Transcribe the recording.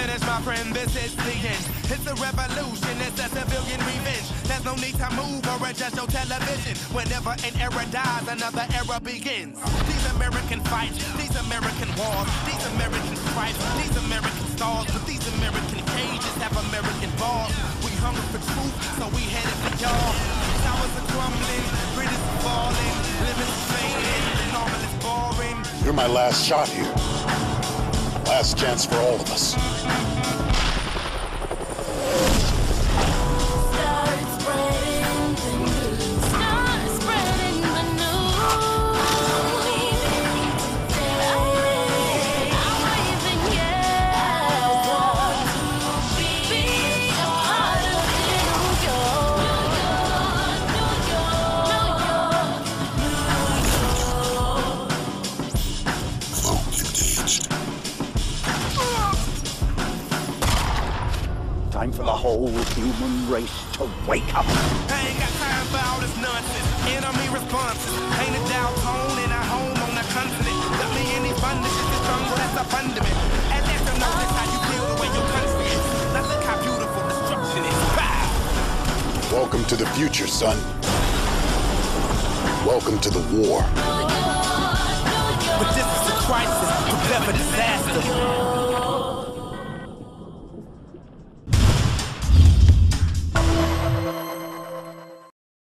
finish, my friend, this is the end. It's a revolution, it's a civilian revenge. There's no need to move or adjust your television. Whenever an era dies, another era begins. These American fights, these American wars, these American stripes, these American stars, but these American cages have American balls. We hunger for truth, so we headed for y'all. Towers are crumbling, bridges falling, limits fading, the normal is boring. You're my last shot here. Last chance for all of us. Time for the whole human race to wake up. I ain't got time for all this nonsense. Enemy responses. Ain't a Dow tone in a home on the continent. Got me in these bundages, this jungle, that's a fundament. And let them know this how you feel the way your country is. Now look how beautiful destruction is. Bow! Welcome to the future, son. Welcome to the war. But this is a crisis, prepare for disaster.